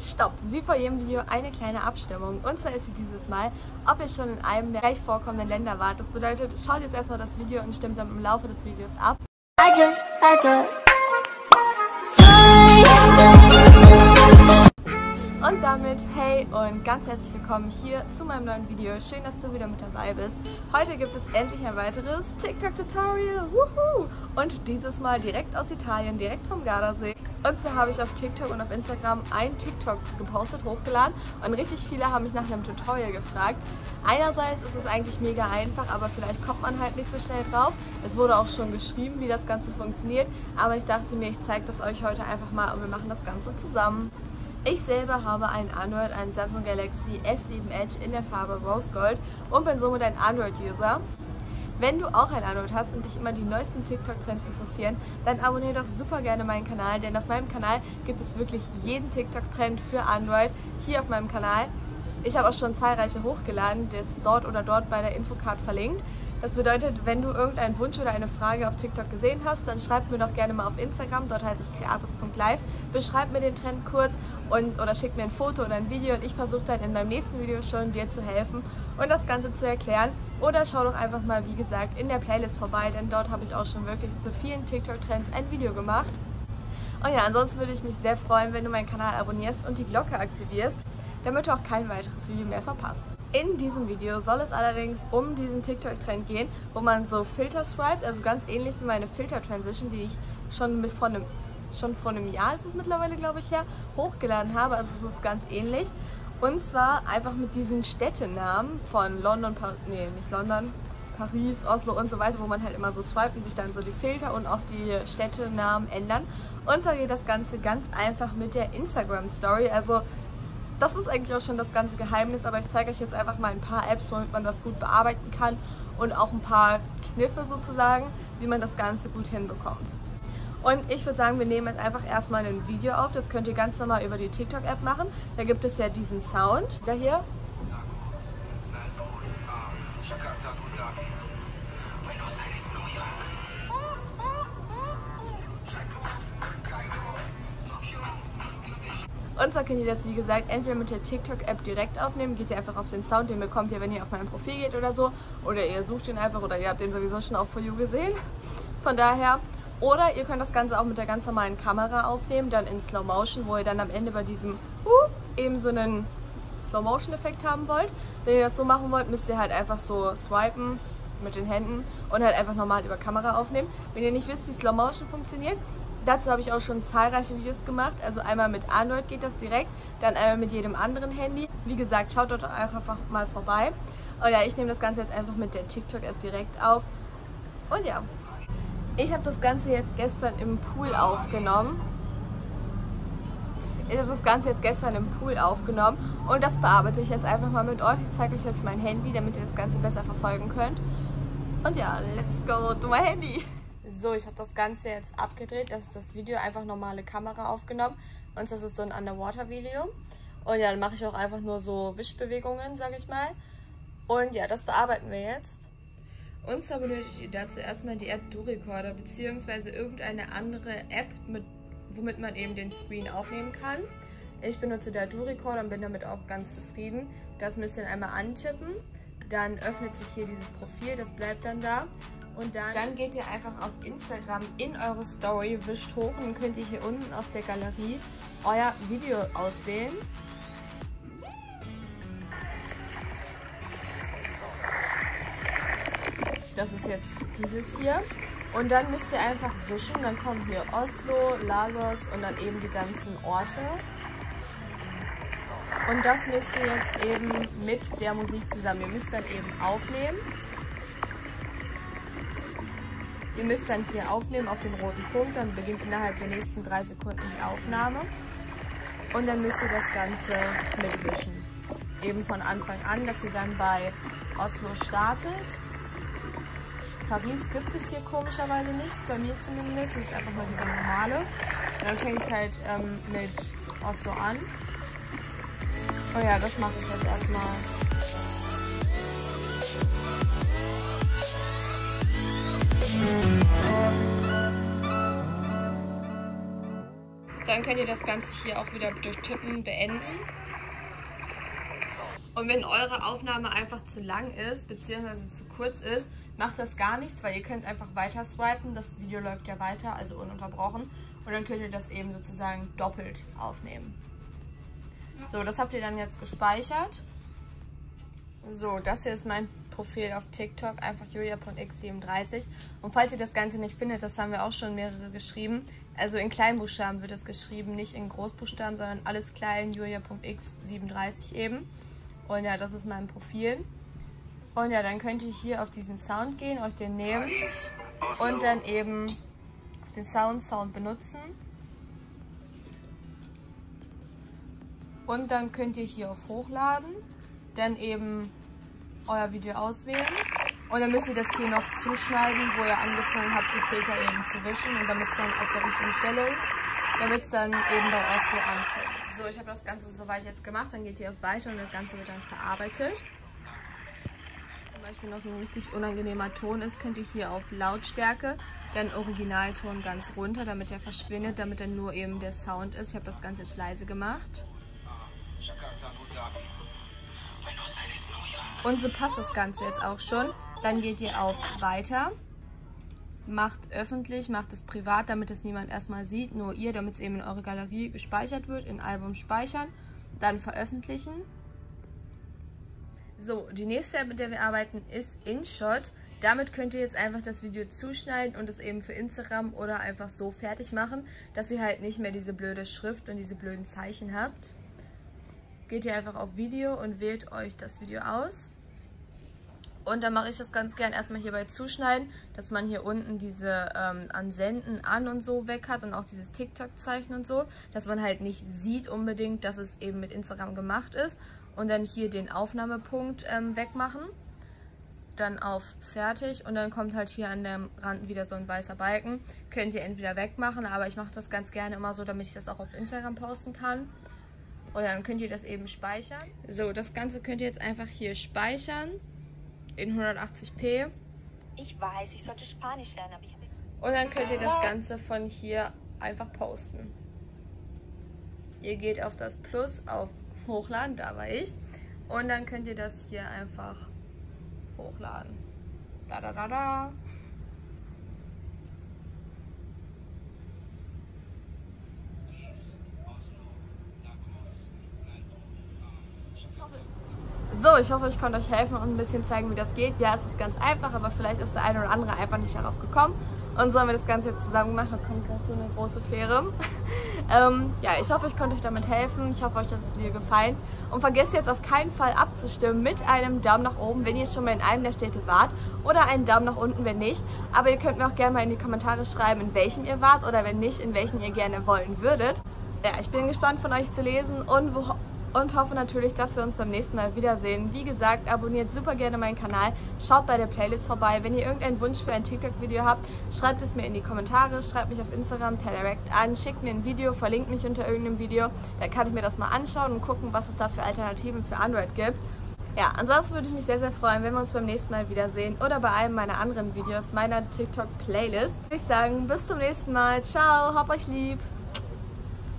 Stopp! Wie vor jedem Video eine kleine Abstimmung. Und zwar ist sie dieses Mal, ob ihr schon in einem der gleich vorkommenden Länder wart. Das bedeutet, schaut jetzt erstmal das Video und stimmt dann im Laufe des Videos ab. I just had to und damit hey und ganz herzlich willkommen hier zu meinem neuen Video. Schön, dass du wieder mit dabei bist. Heute gibt es endlich ein weiteres TikTok-Tutorial. Und dieses Mal direkt aus Italien, direkt vom Gardasee. Und zwar habe ich auf TikTok und auf Instagram ein TikTok gepostet, hochgeladen und richtig viele haben mich nach einem Tutorial gefragt. Einerseits ist es eigentlich mega einfach, aber vielleicht kommt man halt nicht so schnell drauf. Es wurde auch schon geschrieben, wie das Ganze funktioniert, aber ich dachte mir, ich zeige das euch heute einfach mal und wir machen das Ganze zusammen. Ich selber habe ein Android, ein Samsung Galaxy S7 Edge in der Farbe Rose Gold und bin somit ein Android-User. Wenn du auch ein Android hast und dich immer die neuesten TikTok-Trends interessieren, dann abonniere doch super gerne meinen Kanal, denn auf meinem Kanal gibt es wirklich jeden TikTok-Trend für Android hier auf meinem Kanal. Ich habe auch schon zahlreiche hochgeladen, ist dort oder dort bei der Infocard verlinkt. Das bedeutet, wenn du irgendeinen Wunsch oder eine Frage auf TikTok gesehen hast, dann schreib mir doch gerne mal auf Instagram, dort heiße ich kreatus.live, beschreib mir den Trend kurz und, oder schick mir ein Foto oder ein Video und ich versuche dann in meinem nächsten Video schon dir zu helfen und das Ganze zu erklären. Oder schau doch einfach mal, wie gesagt, in der Playlist vorbei, denn dort habe ich auch schon wirklich zu vielen TikTok-Trends ein Video gemacht. Und ja, ansonsten würde ich mich sehr freuen, wenn du meinen Kanal abonnierst und die Glocke aktivierst, damit du auch kein weiteres Video mehr verpasst. In diesem Video soll es allerdings um diesen TikTok-Trend gehen, wo man so Filter swiped, also ganz ähnlich wie meine Filter-Transition, die ich schon mit von einem schon vor einem Jahr ist es mittlerweile, glaube ich, her, hochgeladen habe. Also es ist ganz ähnlich. Und zwar einfach mit diesen Städtenamen von London, Par nee, nicht London, Paris, Oslo und so weiter, wo man halt immer so swiped und sich dann so die Filter und auch die Städtenamen ändern. Und zwar geht das Ganze ganz einfach mit der Instagram Story. Also das ist eigentlich auch schon das ganze Geheimnis, aber ich zeige euch jetzt einfach mal ein paar Apps, womit man das gut bearbeiten kann und auch ein paar Kniffe sozusagen, wie man das Ganze gut hinbekommt. Und ich würde sagen, wir nehmen jetzt einfach erstmal ein Video auf. Das könnt ihr ganz normal über die TikTok-App machen. Da gibt es ja diesen Sound. Der hier. Und zwar könnt ihr das, wie gesagt, entweder mit der TikTok-App direkt aufnehmen, geht ihr einfach auf den Sound, den bekommt ihr, wenn ihr auf mein Profil geht oder so. Oder ihr sucht ihn einfach oder ihr habt den sowieso schon auf For You gesehen. Von daher, oder ihr könnt das Ganze auch mit der ganz normalen Kamera aufnehmen, dann in Slow Motion, wo ihr dann am Ende bei diesem uh, eben so einen Slow Motion Effekt haben wollt. Wenn ihr das so machen wollt, müsst ihr halt einfach so swipen mit den Händen und halt einfach normal über Kamera aufnehmen. Wenn ihr nicht wisst, wie Slow Motion funktioniert, Dazu habe ich auch schon zahlreiche Videos gemacht. Also einmal mit Android geht das direkt, dann einmal mit jedem anderen Handy. Wie gesagt, schaut dort einfach mal vorbei. Und ja, ich nehme das Ganze jetzt einfach mit der TikTok-App direkt auf. Und ja, ich habe das Ganze jetzt gestern im Pool aufgenommen. Ich habe das Ganze jetzt gestern im Pool aufgenommen und das bearbeite ich jetzt einfach mal mit euch. Ich zeige euch jetzt mein Handy, damit ihr das Ganze besser verfolgen könnt. Und ja, let's go to my Handy. So, ich habe das Ganze jetzt abgedreht. Das ist das Video, einfach normale Kamera aufgenommen. Und das ist so ein Underwater-Video. Und ja, dann mache ich auch einfach nur so Wischbewegungen, sage ich mal. Und ja, das bearbeiten wir jetzt. Und zwar benötigt ihr dazu erstmal die App DoRecorder beziehungsweise irgendeine andere App, mit, womit man eben den Screen aufnehmen kann. Ich benutze da DoRecorder und bin damit auch ganz zufrieden. Das müsst ihr dann einmal antippen. Dann öffnet sich hier dieses Profil, das bleibt dann da. Und dann, dann geht ihr einfach auf Instagram in eure Story, wischt hoch und könnt ihr hier unten aus der Galerie euer Video auswählen. Das ist jetzt dieses hier. Und dann müsst ihr einfach wischen. Dann kommen hier Oslo, Lagos und dann eben die ganzen Orte. Und das müsst ihr jetzt eben mit der Musik zusammen. Ihr müsst dann eben aufnehmen. Ihr müsst dann hier aufnehmen auf den roten Punkt, dann beginnt innerhalb der nächsten drei Sekunden die Aufnahme. Und dann müsst ihr das Ganze mitwischen. Eben von Anfang an, dass ihr dann bei Oslo startet. Paris gibt es hier komischerweise nicht, bei mir zumindest. Das ist einfach mal dieser normale. Dann fängt es halt ähm, mit Oslo an. Oh ja, das mache ich jetzt erstmal. dann könnt ihr das Ganze hier auch wieder durch Tippen beenden. Und wenn eure Aufnahme einfach zu lang ist, beziehungsweise zu kurz ist, macht das gar nichts, weil ihr könnt einfach weiter swipen. Das Video läuft ja weiter, also ununterbrochen. Und dann könnt ihr das eben sozusagen doppelt aufnehmen. So, das habt ihr dann jetzt gespeichert. So, das hier ist mein Profil auf TikTok, einfach julia.x37. Und falls ihr das Ganze nicht findet, das haben wir auch schon mehrere geschrieben. Also in Kleinbuchstaben wird es geschrieben, nicht in Großbuchstaben, sondern alles klein, julia.x37 eben. Und ja, das ist mein Profil. Und ja, dann könnt ihr hier auf diesen Sound gehen, euch den nehmen und dann eben auf den Sound Sound benutzen. Und dann könnt ihr hier auf Hochladen, dann eben euer Video auswählen. Und dann müsst ihr das hier noch zuschneiden, wo ihr angefangen habt, die Filter eben zu wischen. Und damit es dann auf der richtigen Stelle ist, damit es dann eben bei Oslo anfängt. So, ich habe das Ganze soweit jetzt gemacht. Dann geht auf Weiter und das Ganze wird dann verarbeitet. Zum Beispiel noch so ein richtig unangenehmer Ton ist, könnt ihr hier auf Lautstärke, dann Originalton ganz runter, damit er verschwindet, damit dann nur eben der Sound ist. Ich habe das Ganze jetzt leise gemacht. Und so passt das Ganze jetzt auch schon. Dann geht ihr auf Weiter, macht öffentlich, macht es privat, damit es niemand erstmal sieht, nur ihr, damit es eben in eure Galerie gespeichert wird, in Album speichern, dann veröffentlichen. So, die nächste App, mit der wir arbeiten, ist InShot. Damit könnt ihr jetzt einfach das Video zuschneiden und es eben für Instagram oder einfach so fertig machen, dass ihr halt nicht mehr diese blöde Schrift und diese blöden Zeichen habt geht ihr einfach auf Video und wählt euch das Video aus. Und dann mache ich das ganz gern erstmal hier bei Zuschneiden, dass man hier unten diese ähm, Ansenden an und so weg hat und auch dieses TikTok-Zeichen und so, dass man halt nicht sieht unbedingt, dass es eben mit Instagram gemacht ist. Und dann hier den Aufnahmepunkt ähm, wegmachen. Dann auf Fertig und dann kommt halt hier an dem Rand wieder so ein weißer Balken. Könnt ihr entweder wegmachen, aber ich mache das ganz gerne immer so, damit ich das auch auf Instagram posten kann. Und dann könnt ihr das eben speichern. So, das Ganze könnt ihr jetzt einfach hier speichern in 180p. Ich weiß, ich sollte Spanisch lernen, aber ich habe... Und dann könnt ihr das Ganze von hier einfach posten. Ihr geht auf das Plus, auf Hochladen, da war ich. Und dann könnt ihr das hier einfach hochladen. Da, da, da, da. Ich hoffe, ich konnte euch helfen und ein bisschen zeigen, wie das geht. Ja, es ist ganz einfach, aber vielleicht ist der eine oder andere einfach nicht darauf gekommen. Und so haben wir das Ganze jetzt zusammen gemacht. Da kommt gerade so eine große Fähre. ähm, ja, ich hoffe, ich konnte euch damit helfen. Ich hoffe, euch hat das Video gefallen. Und vergesst jetzt auf keinen Fall abzustimmen mit einem Daumen nach oben, wenn ihr schon mal in einem der Städte wart. Oder einen Daumen nach unten, wenn nicht. Aber ihr könnt mir auch gerne mal in die Kommentare schreiben, in welchem ihr wart oder wenn nicht, in welchen ihr gerne wollen würdet. Ja, ich bin gespannt von euch zu lesen und wo und hoffe natürlich, dass wir uns beim nächsten Mal wiedersehen. Wie gesagt, abonniert super gerne meinen Kanal, schaut bei der Playlist vorbei. Wenn ihr irgendeinen Wunsch für ein TikTok-Video habt, schreibt es mir in die Kommentare, schreibt mich auf Instagram per Direct an, schickt mir ein Video, verlinkt mich unter irgendeinem Video. Dann kann ich mir das mal anschauen und gucken, was es da für Alternativen für Android gibt. Ja, ansonsten würde ich mich sehr, sehr freuen, wenn wir uns beim nächsten Mal wiedersehen oder bei einem meiner anderen Videos meiner TikTok-Playlist. Ich sagen, bis zum nächsten Mal. Ciao, hab euch lieb!